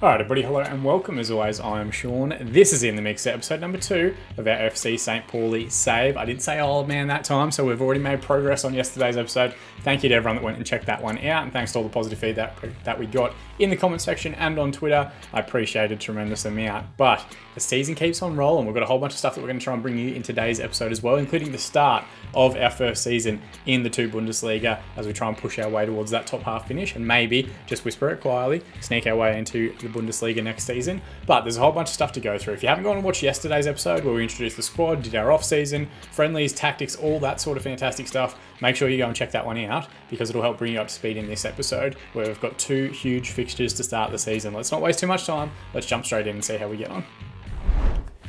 Alright everybody, hello and welcome as always, I'm Sean. This is In The Mixer, episode number two of our FC St. Pauli save. I didn't say old man that time, so we've already made progress on yesterday's episode. Thank you to everyone that went and checked that one out, and thanks to all the positive feedback that we got in the comment section and on Twitter. I appreciate a tremendous amount. But the season keeps on rolling. We've got a whole bunch of stuff that we're going to try and bring you in today's episode as well, including the start of our first season in the two Bundesliga as we try and push our way towards that top half finish and maybe just whisper it quietly, sneak our way into the Bundesliga next season. But there's a whole bunch of stuff to go through. If you haven't gone and watched yesterday's episode where we introduced the squad, did our off-season, friendlies, tactics, all that sort of fantastic stuff, make sure you go and check that one out because it'll help bring you up to speed in this episode where we've got two huge fixtures to start the season. Let's not waste too much time. Let's jump straight in and see how we get on.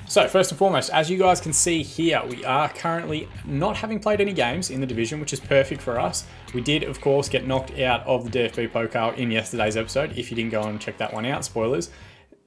So first and foremost, as you guys can see here, we are currently not having played any games in the division, which is perfect for us. We did, of course, get knocked out of the DFB Pokal in yesterday's episode. If you didn't go and check that one out, spoilers.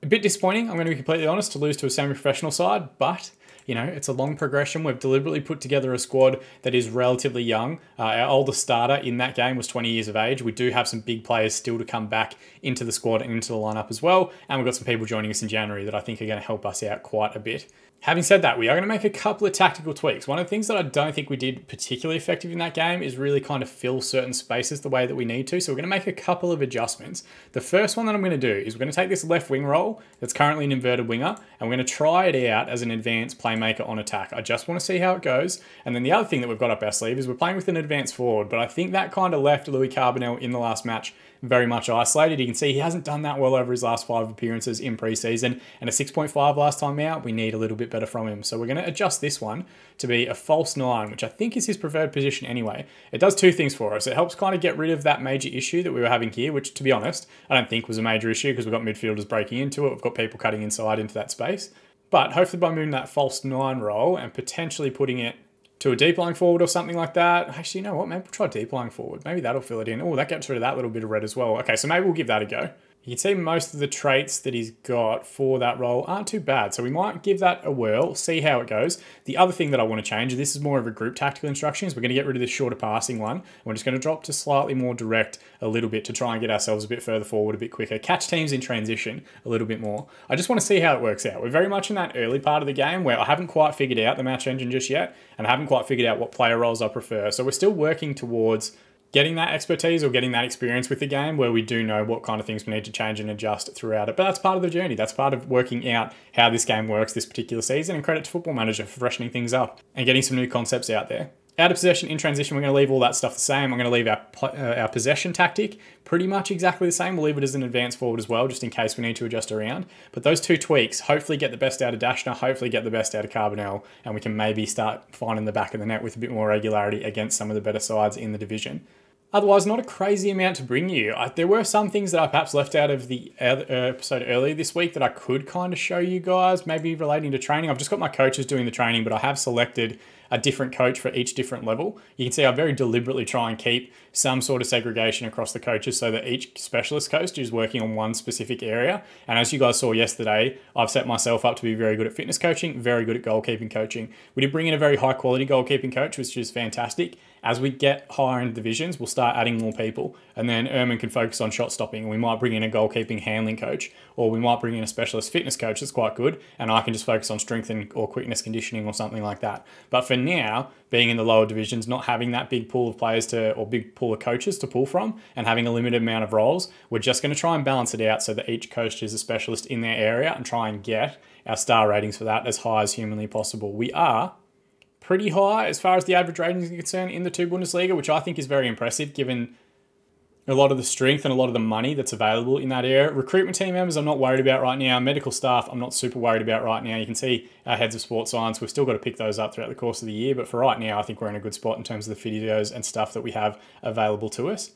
A bit disappointing, I'm going to be completely honest, to lose to a semi-professional side, but you know, it's a long progression. We've deliberately put together a squad that is relatively young. Uh, our oldest starter in that game was 20 years of age. We do have some big players still to come back into the squad and into the lineup as well. And we've got some people joining us in January that I think are going to help us out quite a bit. Having said that, we are going to make a couple of tactical tweaks. One of the things that I don't think we did particularly effective in that game is really kind of fill certain spaces the way that we need to. So we're going to make a couple of adjustments. The first one that I'm going to do is we're going to take this left wing role that's currently an inverted winger and we're going to try it out as an advanced playmaker on attack. I just want to see how it goes. And then the other thing that we've got up our sleeve is we're playing with an advanced forward, but I think that kind of left Louis Carbonell in the last match very much isolated. You can see he hasn't done that well over his last five appearances in preseason and a 6.5 last time out. We need a little bit better from him. So we're going to adjust this one to be a false nine, which I think is his preferred position anyway. It does two things for us. It helps kind of get rid of that major issue that we were having here, which to be honest, I don't think was a major issue because we've got midfielders breaking into it. We've got people cutting inside into that space. But hopefully by moving that false nine role and potentially putting it to a deep lying forward or something like that. Actually, you know what? Maybe we'll try deep lying forward. Maybe that'll fill it in. Oh, that gets rid of that little bit of red as well. Okay, so maybe we'll give that a go. You can see most of the traits that he's got for that role aren't too bad. So we might give that a whirl, see how it goes. The other thing that I want to change, this is more of a group tactical instructions. We're going to get rid of this shorter passing one. We're just going to drop to slightly more direct a little bit to try and get ourselves a bit further forward, a bit quicker. Catch teams in transition a little bit more. I just want to see how it works out. We're very much in that early part of the game where I haven't quite figured out the match engine just yet, and I haven't quite figured out what player roles I prefer. So we're still working towards getting that expertise or getting that experience with the game where we do know what kind of things we need to change and adjust throughout it. But that's part of the journey. That's part of working out how this game works this particular season. And credit to Football Manager for freshening things up and getting some new concepts out there. Out of possession, in transition, we're going to leave all that stuff the same. I'm going to leave our, uh, our possession tactic pretty much exactly the same. We'll leave it as an advanced forward as well, just in case we need to adjust around. But those two tweaks hopefully get the best out of Daschner, hopefully get the best out of Carbonell, and we can maybe start finding the back of the net with a bit more regularity against some of the better sides in the division. Otherwise, not a crazy amount to bring you. I, there were some things that I perhaps left out of the uh, episode earlier this week that I could kind of show you guys, maybe relating to training. I've just got my coaches doing the training, but I have selected a different coach for each different level. You can see I very deliberately try and keep some sort of segregation across the coaches so that each specialist coach is working on one specific area. And as you guys saw yesterday, I've set myself up to be very good at fitness coaching, very good at goalkeeping coaching. We did bring in a very high quality goalkeeping coach, which is fantastic. As we get higher in divisions, we'll start adding more people. And then Erman can focus on shot stopping. We might bring in a goalkeeping handling coach, or we might bring in a specialist fitness coach that's quite good. And I can just focus on strength and, or quickness conditioning or something like that. But for now, being in the lower divisions, not having that big pool of players to, or big pool of coaches to pull from, and having a limited amount of roles, we're just going to try and balance it out so that each coach is a specialist in their area and try and get our star ratings for that as high as humanly possible. We are pretty high as far as the average ratings are concerned in the two Bundesliga, which I think is very impressive given a lot of the strength and a lot of the money that's available in that area. Recruitment team members, I'm not worried about right now. Medical staff, I'm not super worried about right now. You can see our heads of sports science, we've still got to pick those up throughout the course of the year, but for right now, I think we're in a good spot in terms of the videos and stuff that we have available to us.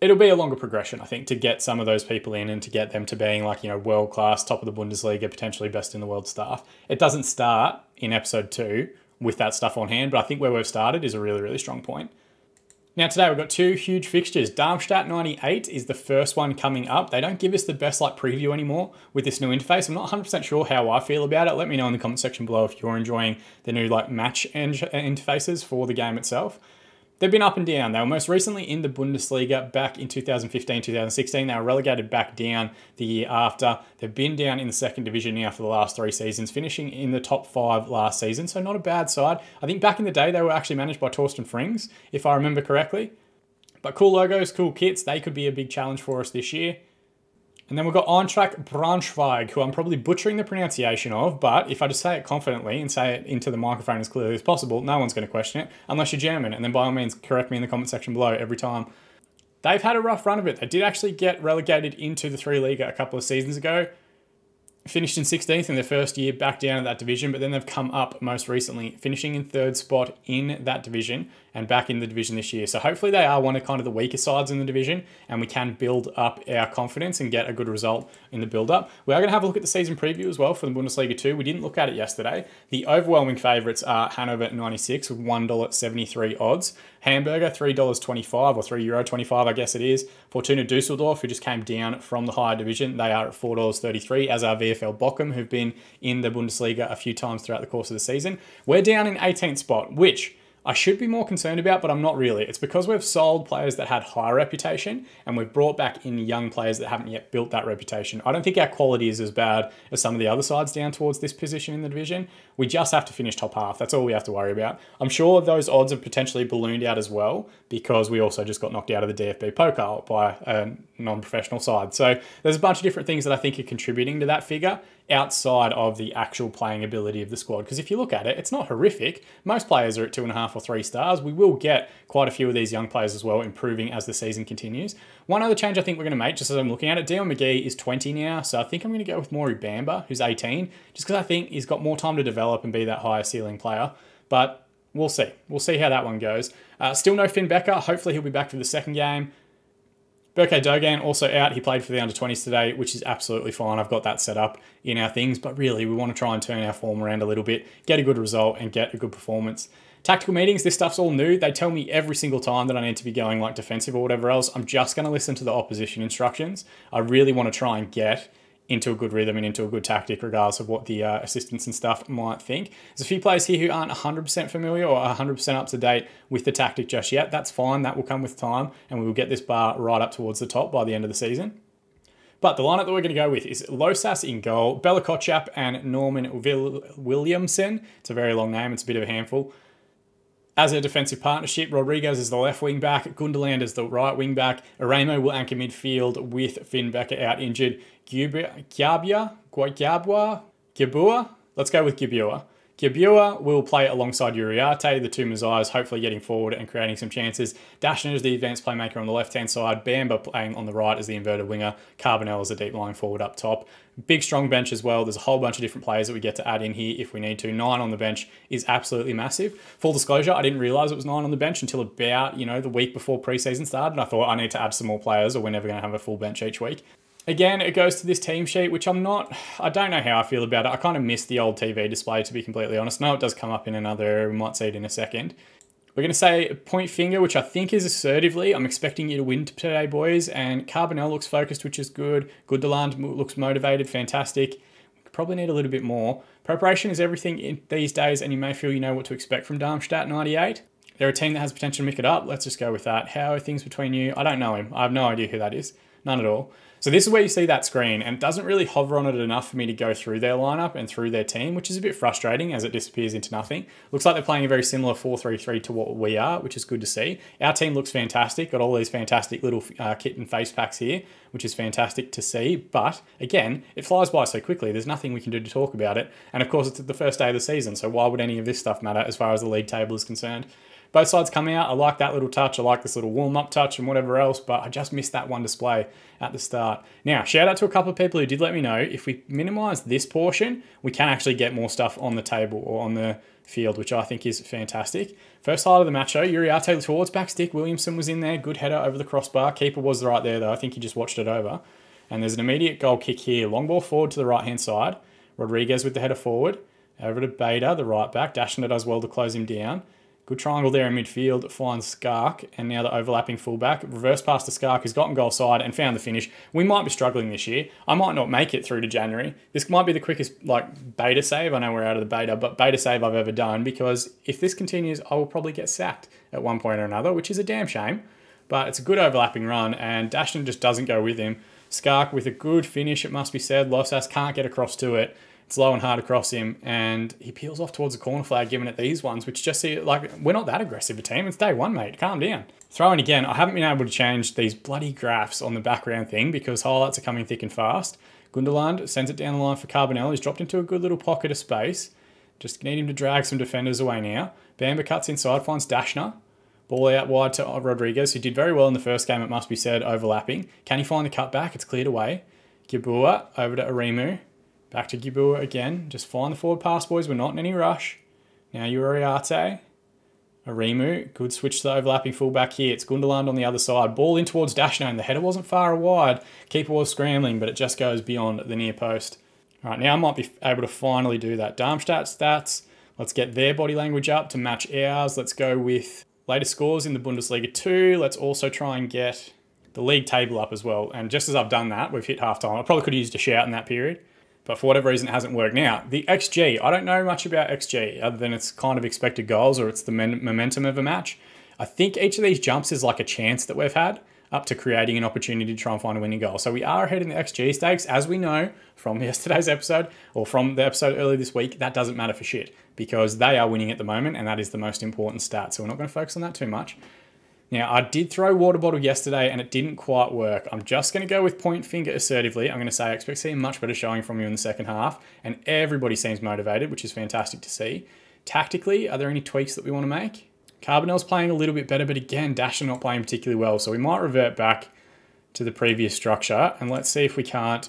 It'll be a longer progression, I think, to get some of those people in and to get them to being like, you know, world class, top of the Bundesliga, potentially best in the world staff. It doesn't start in episode two with that stuff on hand, but I think where we've started is a really, really strong point. Now today we've got two huge fixtures. Darmstadt 98 is the first one coming up. They don't give us the best like preview anymore with this new interface. I'm not 100% sure how I feel about it. Let me know in the comment section below if you're enjoying the new like match uh, interfaces for the game itself. They've been up and down. They were most recently in the Bundesliga back in 2015 2016. They were relegated back down the year after. They've been down in the second division now for the last three seasons, finishing in the top five last season. So, not a bad side. I think back in the day, they were actually managed by Torsten Frings, if I remember correctly. But cool logos, cool kits. They could be a big challenge for us this year. And then we've got Eintracht Braunschweig, who I'm probably butchering the pronunciation of, but if I just say it confidently and say it into the microphone as clearly as possible, no one's going to question it, unless you're German. And then by all means, correct me in the comment section below every time. They've had a rough run of it. They did actually get relegated into the three league a couple of seasons ago finished in 16th in their first year back down in that division, but then they've come up most recently, finishing in third spot in that division and back in the division this year. So hopefully they are one of kind of the weaker sides in the division and we can build up our confidence and get a good result in the build up. We are going to have a look at the season preview as well for the Bundesliga 2. We didn't look at it yesterday. The overwhelming favourites are Hannover 96 with $1.73 odds. Hamburger, $3.25 or €3 Euro 25, I guess it is. Fortuna Dusseldorf, who just came down from the higher division, they are at $4.33, as are VfL Bochum, who've been in the Bundesliga a few times throughout the course of the season. We're down in 18th spot, which I should be more concerned about, but I'm not really. It's because we've sold players that had high reputation and we've brought back in young players that haven't yet built that reputation. I don't think our quality is as bad as some of the other sides down towards this position in the division. We just have to finish top half. That's all we have to worry about. I'm sure those odds have potentially ballooned out as well because we also just got knocked out of the DFB Pokal by a non-professional side. So there's a bunch of different things that I think are contributing to that figure outside of the actual playing ability of the squad. Because if you look at it, it's not horrific. Most players are at two and a half or three stars. We will get quite a few of these young players as well, improving as the season continues. One other change I think we're going to make, just as I'm looking at it, Dion McGee is 20 now, so I think I'm going to go with Maury Bamba, who's 18, just because I think he's got more time to develop and be that higher ceiling player. But we'll see. We'll see how that one goes. Uh, still no Finn Becker. Hopefully he'll be back for the second game. Berke Dogan also out. He played for the under 20s today, which is absolutely fine. I've got that set up in our things, but really we want to try and turn our form around a little bit, get a good result, and get a good performance. Tactical meetings, this stuff's all new. They tell me every single time that I need to be going like defensive or whatever else. I'm just going to listen to the opposition instructions. I really want to try and get into a good rhythm and into a good tactic, regardless of what the uh, assistants and stuff might think. There's a few players here who aren't 100% familiar or 100% up to date with the tactic just yet. That's fine, that will come with time, and we will get this bar right up towards the top by the end of the season. But the lineup that we're going to go with is Losas in goal, Bella Kotchap and Norman Williamson. It's a very long name, it's a bit of a handful as a defensive partnership. Rodriguez is the left wing back, Gundeland is the right wing back. Aremu will anchor midfield with Finn Becker out injured. Gyabia, Gyabwa, Gibua. Let's go with Gibua. Gibua will play alongside Uriarte, the two Mazais, hopefully getting forward and creating some chances. Daschner is the advanced playmaker on the left-hand side. Bamba playing on the right as the inverted winger. Carbonell is a deep line forward up top. Big strong bench as well. There's a whole bunch of different players that we get to add in here if we need to. Nine on the bench is absolutely massive. Full disclosure, I didn't realise it was nine on the bench until about, you know, the week before preseason started. And I thought I need to add some more players or we're never going to have a full bench each week. Again, it goes to this team sheet, which I'm not, I don't know how I feel about it. I kind of miss the old TV display, to be completely honest. No, it does come up in another. We might see it in a second. We're going to say point finger, which I think is assertively. I'm expecting you to win today, boys. And Carbonell looks focused, which is good. Goodland looks motivated, fantastic. Probably need a little bit more. Preparation is everything in these days, and you may feel you know what to expect from Darmstadt 98. They're a team that has potential to make it up. Let's just go with that. How are things between you? I don't know him. I have no idea who that is. None at all. So this is where you see that screen and it doesn't really hover on it enough for me to go through their lineup and through their team, which is a bit frustrating as it disappears into nothing. Looks like they're playing a very similar 4-3-3 to what we are, which is good to see. Our team looks fantastic, got all these fantastic little uh, kit and face packs here, which is fantastic to see. But again, it flies by so quickly. There's nothing we can do to talk about it. And of course, it's the first day of the season, so why would any of this stuff matter as far as the league table is concerned? Both sides come out. I like that little touch. I like this little warm up touch and whatever else, but I just missed that one display at the start. Now, shout out to a couple of people who did let me know if we minimize this portion, we can actually get more stuff on the table or on the field, which I think is fantastic. First highlight of the match, though, Uriarte towards back stick. Williamson was in there. Good header over the crossbar. Keeper was right there, though. I think he just watched it over. And there's an immediate goal kick here. Long ball forward to the right hand side. Rodriguez with the header forward. Over to Beta, the right back. It as well to close him down. Good triangle there in midfield, finds Skarke, and now the overlapping fullback. Reverse pass to Skarke, has gotten goal side and found the finish. We might be struggling this year. I might not make it through to January. This might be the quickest like beta save. I know we're out of the beta, but beta save I've ever done because if this continues, I will probably get sacked at one point or another, which is a damn shame. But it's a good overlapping run, and Daschner just doesn't go with him. Skarke with a good finish, it must be said. Losas can't get across to it. It's low and hard across him, and he peels off towards the corner flag, giving it these ones, which just see like we're not that aggressive a team. It's day one, mate. Calm down. Throwing again, I haven't been able to change these bloody graphs on the background thing because highlights are coming thick and fast. Gunderland sends it down the line for Carbonell. He's dropped into a good little pocket of space. Just need him to drag some defenders away now. Bamba cuts inside, finds Daschner. Ball out wide to Rodriguez, who did very well in the first game, it must be said, overlapping. Can he find the cutback? It's cleared away. Gibua over to Aremu. Back to Gibua again. Just find the forward pass, boys. We're not in any rush. Now Uriarte. Aremu. Good switch to the overlapping fullback here. It's Gunderland on the other side. Ball in towards Daschner, and the header wasn't far wide. Keeper was scrambling, but it just goes beyond the near post. All right, now I might be able to finally do that. Darmstadt stats. Let's get their body language up to match ours. Let's go with latest scores in the Bundesliga 2. Let's also try and get the league table up as well. And just as I've done that, we've hit half time. I probably could have used a shout in that period but for whatever reason it hasn't worked. Now, the XG, I don't know much about XG other than it's kind of expected goals or it's the momentum of a match. I think each of these jumps is like a chance that we've had up to creating an opportunity to try and find a winning goal. So we are ahead in the XG stakes, as we know from yesterday's episode or from the episode earlier this week. That doesn't matter for shit because they are winning at the moment, and that is the most important stat. So we're not going to focus on that too much. Now, I did throw water bottle yesterday and it didn't quite work. I'm just going to go with point finger assertively. I'm going to say I expect to see a much better showing from you in the second half, and everybody seems motivated, which is fantastic to see. Tactically, are there any tweaks that we want to make? Carbonell's playing a little bit better, but again, Daschner not playing particularly well, so we might revert back to the previous structure, and let's see if we can't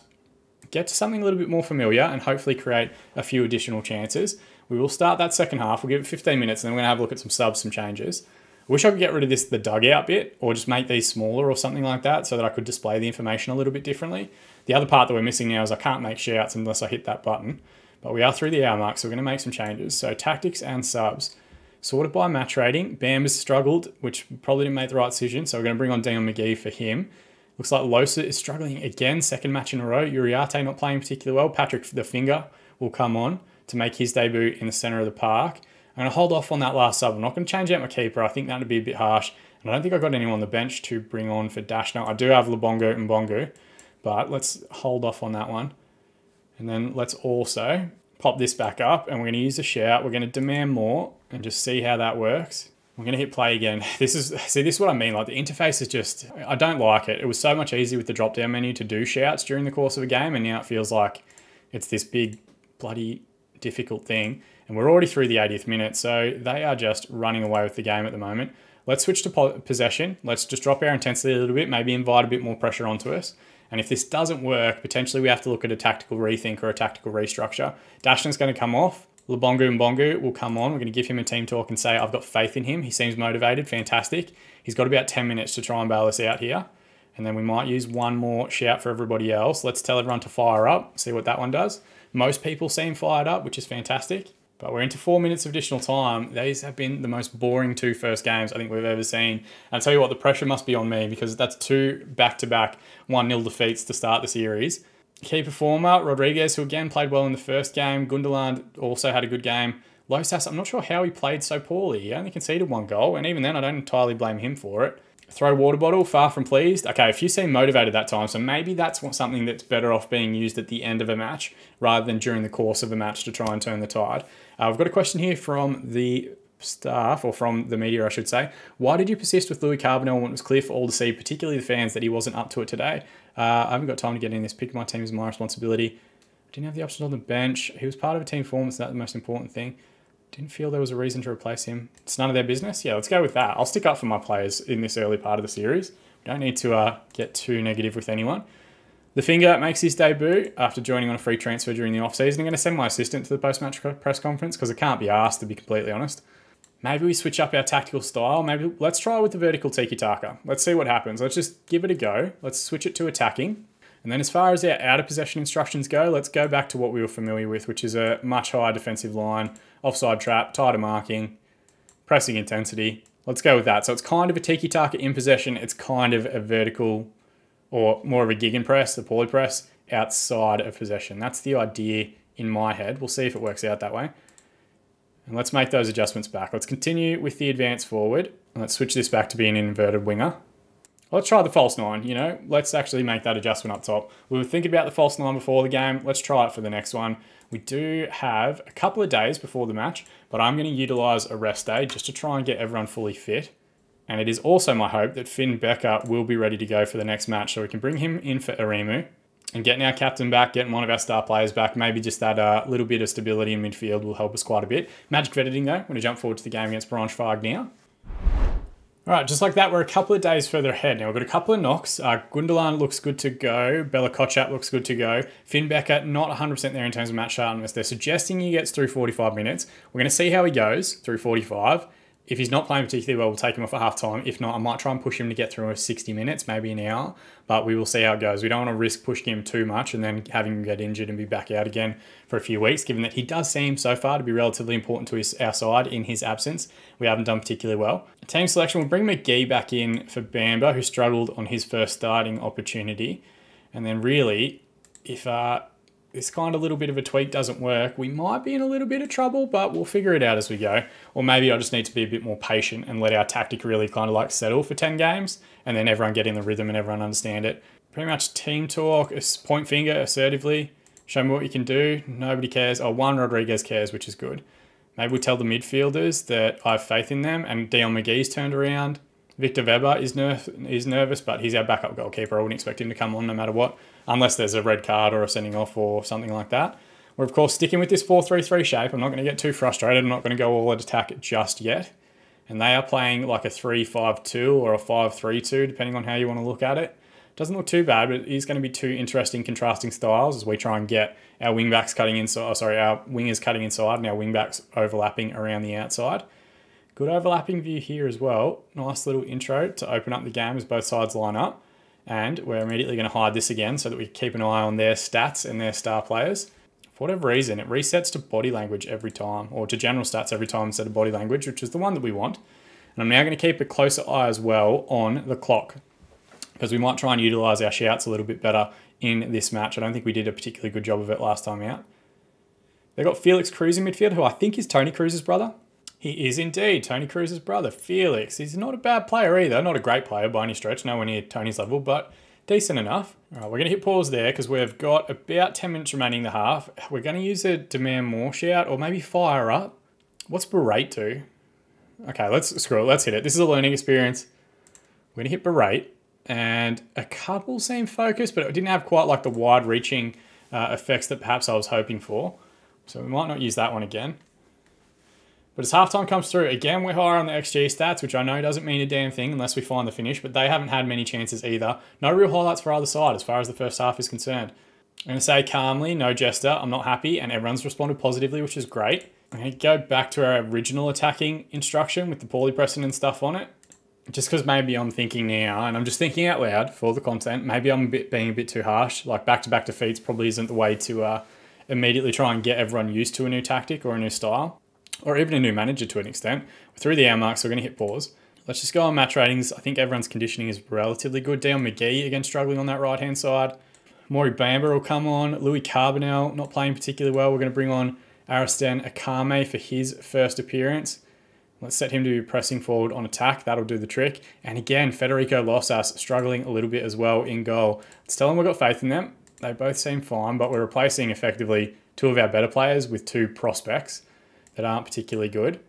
get to something a little bit more familiar and hopefully create a few additional chances. We will start that second half. We'll give it 15 minutes, and then we're going to have a look at some subs, some changes. Wish I could get rid of this, the dugout bit, or just make these smaller or something like that so that I could display the information a little bit differently. The other part that we're missing now is I can't make shouts unless I hit that button. But we are through the hour mark, so we're going to make some changes. So tactics and subs. Sorted by match rating. Bam has struggled, which probably didn't make the right decision. So we're going to bring on Dion McGee for him. Looks like Losa is struggling again, second match in a row. Uriarte not playing particularly well. Patrick the Finger will come on to make his debut in the centre of the park. I'm going to hold off on that last sub. I'm not going to change out my keeper. I think that would be a bit harsh. And I don't think I've got anyone on the bench to bring on for Dash now. I do have Labongo and Bongo, but let's hold off on that one. And then let's also pop this back up and we're going to use a shout. We're going to demand more and just see how that works. I'm going to hit play again. This is, see, this is what I mean. Like the interface is just, I don't like it. It was so much easier with the drop down menu to do shouts during the course of a game. And now it feels like it's this big bloody difficult thing. And we're already through the 80th minute, so they are just running away with the game at the moment. Let's switch to possession. Let's just drop our intensity a little bit, maybe invite a bit more pressure onto us. And if this doesn't work, potentially we have to look at a tactical rethink or a tactical restructure. Daschner's going to come off. Labongu and Bongu will come on. We're going to give him a team talk and say, I've got faith in him. He seems motivated. Fantastic. He's got about 10 minutes to try and bail us out here. And then we might use one more shout for everybody else. Let's tell everyone to fire up, see what that one does. Most people seem fired up, which is fantastic. But we're into four minutes of additional time. These have been the most boring two first games I think we've ever seen. And I'll tell you what, the pressure must be on me because that's two back-to-back 1-0 defeats to start the series. Key performer, Rodriguez, who again played well in the first game. Gunderland also had a good game. Losas, I'm not sure how he played so poorly. He only conceded one goal, and even then I don't entirely blame him for it. Throw water bottle, far from pleased. Okay, if you seem motivated that time, so maybe that's something that's better off being used at the end of a match rather than during the course of a match to try and turn the tide. Uh, I've got a question here from the staff, or from the media, I should say. Why did you persist with Louis Carbonell when it was clear for all to see, particularly the fans, that he wasn't up to it today? Uh, I haven't got time to get in this. Pick my team is my responsibility. I Didn't have the options on the bench. He was part of a team form, so that's the most important thing. Didn't feel there was a reason to replace him. It's none of their business. Yeah, let's go with that. I'll stick up for my players in this early part of the series. We don't need to uh, get too negative with anyone. The Finger makes his debut after joining on a free transfer during the off-season. I'm going to send my assistant to the post-match press conference because it can't be asked, to be completely honest. Maybe we switch up our tactical style. Maybe let's try with the vertical tiki-taka. Let's see what happens. Let's just give it a go. Let's switch it to attacking. And then as far as our out of possession instructions go, let's go back to what we were familiar with, which is a much higher defensive line, offside trap, tighter marking, pressing intensity. Let's go with that. So it's kind of a tiki-taka in possession. It's kind of a vertical or more of a gegenpress, a poly press, outside of possession. That's the idea in my head. We'll see if it works out that way. And let's make those adjustments back. Let's continue with the advance forward. Let's switch this back to being an inverted winger. Let's try the false nine, you know, let's actually make that adjustment up top. We were thinking about the false nine before the game. Let's try it for the next one. We do have a couple of days before the match, but I'm going to utilize a rest day just to try and get everyone fully fit. And it is also my hope that Finn Becker will be ready to go for the next match so we can bring him in for Aremu and getting our captain back, getting one of our star players back, maybe just that uh, little bit of stability in midfield will help us quite a bit. Magic of editing though, I'm going to jump forward to the game against Braunschweig now. All right, just like that, we're a couple of days further ahead. Now, we've got a couple of knocks. Uh, looks good to go. Bella looks good to go. Finn Becker, not 100% there in terms of match sharpness. They're suggesting he gets through 45 minutes. We're going to see how he goes through 45 if he's not playing particularly well, we'll take him off at half time. If not, I might try and push him to get through a 60 minutes, maybe an hour, but we will see how it goes. We don't want to risk pushing him too much and then having him get injured and be back out again for a few weeks, given that he does seem so far to be relatively important to his, our side in his absence. We haven't done particularly well. Team selection, we'll bring McGee back in for Bamba, who struggled on his first starting opportunity. And then really, if uh, this kind of little bit of a tweak doesn't work, we might be in a little bit of trouble, but we'll figure it out as we go. Or maybe I just need to be a bit more patient and let our tactic really kind of like settle for 10 games and then everyone get in the rhythm and everyone understand it. Pretty much team talk, point finger assertively, show me what you can do. Nobody cares. Oh, Juan Rodriguez cares, which is good. Maybe we tell the midfielders that I have faith in them and Dion McGee's turned around. Victor Weber is, nerf- is nervous, but he's our backup goalkeeper. I wouldn't expect him to come on no matter what unless there's a red card or a sending off or something like that. We're of course sticking with this 4-3-3 shape. I'm not going to get too frustrated. I'm not going to go all at attack just yet. And they are playing like a 3-5-2 or a 5-3-2, depending on how you want to look at it. Doesn't look too bad, but it is going to be two interesting contrasting styles as we try and get our wingbacks cutting inside, oh, sorry, our wingers cutting inside and our wingbacks overlapping around the outside. Good overlapping view here as well. Nice little intro to open up the game as both sides line up. And we're immediately going to hide this again so that we keep an eye on their stats and their star players. For whatever reason, it resets to body language every time, or to general stats every time instead of body language, which is the one that we want. And I'm now going to keep a closer eye as well on the clock, because we might try and utilize our shouts a little bit better in this match. I don't think we did a particularly good job of it last time out. They've got Felix Kroos in midfield, who I think is Toni Kroos's brother. He is indeed Toni Kroos's brother, Felix. He's not a bad player either, not a great player by any stretch, nowhere near Toni's level, but decent enough. All right, we're going to hit pause there because we've got about 10 minutes remaining in the half. We're going to use a demand more shout or maybe fire up. What's berate do? Okay, let's screw it. Let's hit it. This is a learning experience. We're going to hit berate and a couple seem focused, but it didn't have quite like the wide reaching uh, effects that perhaps I was hoping for. So we might not use that one again. But as halftime comes through, again, we're higher on the XG stats, which I know doesn't mean a damn thing unless we find the finish, but they haven't had many chances either. No real highlights for either side as far as the first half is concerned. I'm going to say calmly, no jester, I'm not happy, and everyone's responded positively, which is great. I'm going to go back to our original attacking instruction with the poorly pressing and stuff on it. Just because maybe I'm thinking now, and I'm just thinking out loud for the content, maybe I'm a bit, being a bit too harsh. Like back-to-back defeats probably isn't the way to uh, immediately try and get everyone used to a new tactic or a new style or even a new manager to an extent. Through the hour mark, so we're going to hit pause. Let's just go on match ratings. I think everyone's conditioning is relatively good. Dion McGee, again, struggling on that right-hand side. Maury Bamba will come on. Louis Carbonell, not playing particularly well. We're going to bring on Aristan Akame for his first appearance. Let's set him to be pressing forward on attack. That'll do the trick. And again, Federico Losas struggling a little bit as well in goal. Let's tell them we've got faith in them. They both seem fine, but we're replacing effectively two of our better players with two prospects that aren't particularly good.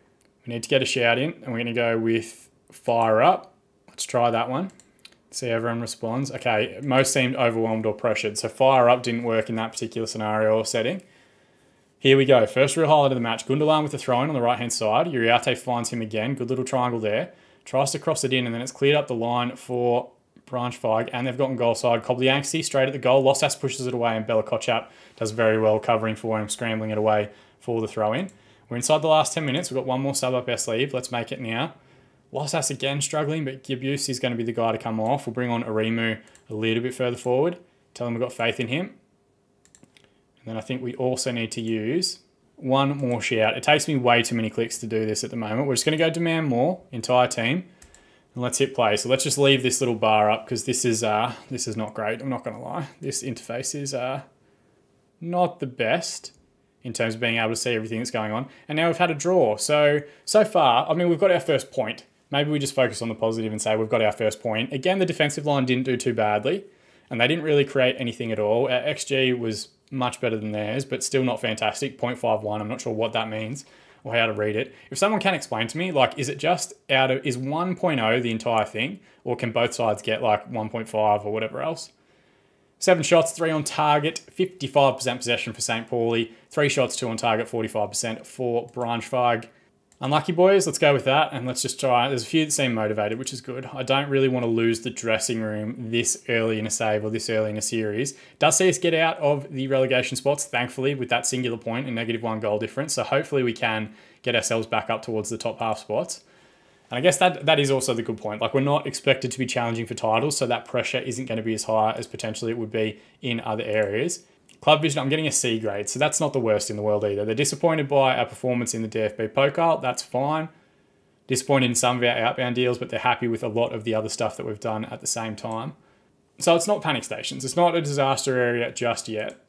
We need to get a shout in and we're going to go with fire up. Let's try that one. See everyone responds. Okay, most seemed overwhelmed or pressured. So fire up didn't work in that particular scenario or setting. Here we go. First real highlight of the match. Gundogan with the throw in on the right hand side. Uriarte finds him again. Good little triangle there. Tries to cross it in and then it's cleared up the line for Braunschweig and they've gotten goal side. Kobylański straight at the goal. Losas pushes it away and Bella Kotchap does very well covering for him, scrambling it away for the throw in. We're inside the last 10 minutes. We've got one more sub up our sleeve. Let's make it now. Losas again struggling, but Gibbs is going to be the guy to come off. We'll bring on Aremu a little bit further forward. Tell him we've got faith in him. And then I think we also need to use one more shout. It takes me way too many clicks to do this at the moment. We're just going to go demand more, entire team, and let's hit play. So let's just leave this little bar up because this is uh, this is not great. I'm not going to lie. This interface is uh, not the best in terms of being able to see everything that's going on. And now we've had a draw. So, so far, I mean, we've got our first point. Maybe we just focus on the positive and say we've got our first point. Again, the defensive line didn't do too badly and they didn't really create anything at all. Our XG was much better than theirs, but still not fantastic. 0.51. I'm not sure what that means or how to read it. If someone can explain to me, like, is it just out of, is 1.0 the entire thing, or can both sides get like 1.5 or whatever else? Seven shots, three on target, 55% possession for St. Pauli, three shots, two on target, 45% for Braunschweig. Unlucky boys, let's go with that and let's just try. There's a few that seem motivated, which is good. I don't really want to lose the dressing room this early in a save or this early in a series. Does see us get out of the relegation spots, thankfully, with that singular point and negative one goal difference. So hopefully we can get ourselves back up towards the top half spots. And I guess that that is also the good point. Like we're not expected to be challenging for titles, so that pressure isn't going to be as high as potentially it would be in other areas. Club Vision, I'm getting a C grade, so that's not the worst in the world either. They're disappointed by our performance in the DFB Pokal, that's fine. Disappointed in some of our outbound deals, but they're happy with a lot of the other stuff that we've done at the same time. So it's not panic stations. It's not a disaster area just yet.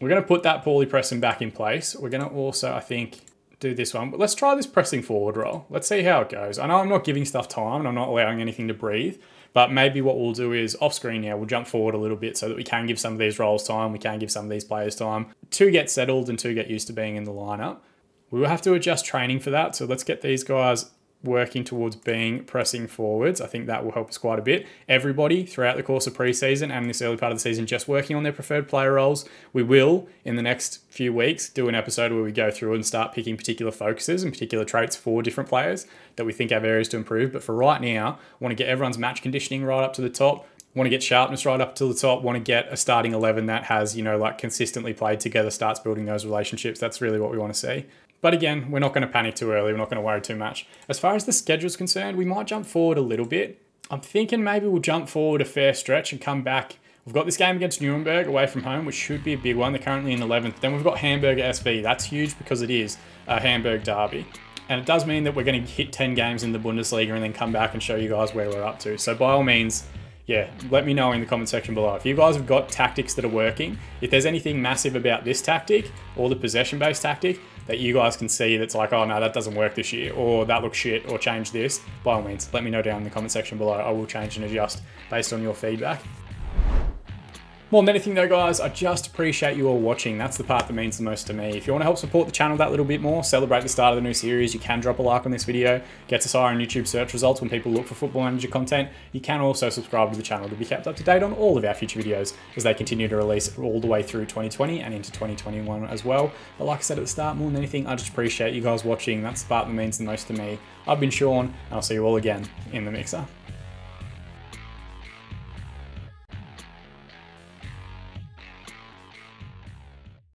We're going to put that poorly pressing back in place. We're going to also, I think, do this one. But let's try this pressing forward roll. Let's see how it goes. I know I'm not giving stuff time and I'm not allowing anything to breathe, but maybe what we'll do is off screen now, we'll jump forward a little bit so that we can give some of these roles time, we can give some of these players time to get settled and to get used to being in the lineup. We will have to adjust training for that. So let's get these guys working towards being pressing forwards. I think that will help us quite a bit. Everybody throughout the course of preseason and this early part of the season just working on their preferred player roles. We will, in the next few weeks, do an episode where we go through and start picking particular focuses and particular traits for different players that we think have areas to improve. But for right now, want to get everyone's match conditioning right up to the top. Want to get sharpness right up to the top. Want to get a starting 11 that has, you know, like consistently played together, starts building those relationships. That's really what we want to see. But again, we're not going to panic too early. We're not going to worry too much. As far as the schedule is concerned, we might jump forward a little bit. I'm thinking maybe we'll jump forward a fair stretch and come back. We've got this game against Nuremberg away from home, which should be a big one. They're currently in 11th. Then we've got Hamburg SV. That's huge because it is a Hamburg derby. And it does mean that we're going to hit 10 games in the Bundesliga and then come back and show you guys where we're up to. So by all means, yeah, let me know in the comment section below. If you guys have got tactics that are working, if there's anything massive about this tactic or the possession-based tactic that you guys can see that's like, oh no, that doesn't work this year, or that looks shit, or change this, by all means, let me know down in the comment section below. I will change and adjust based on your feedback. More than anything though guys, I just appreciate you all watching. That's the part that means the most to me. If you want to help support the channel that little bit more, celebrate the start of the new series, you can drop a like on this video, gets us higher in YouTube search results when people look for Football Manager content. You can also subscribe to the channel to be kept up to date on all of our future videos as they continue to release all the way through 2020 and into 2021 as well. But like I said at the start, more than anything, I just appreciate you guys watching. That's the part that means the most to me. I've been Sean, and I'll see you all again in the mixer.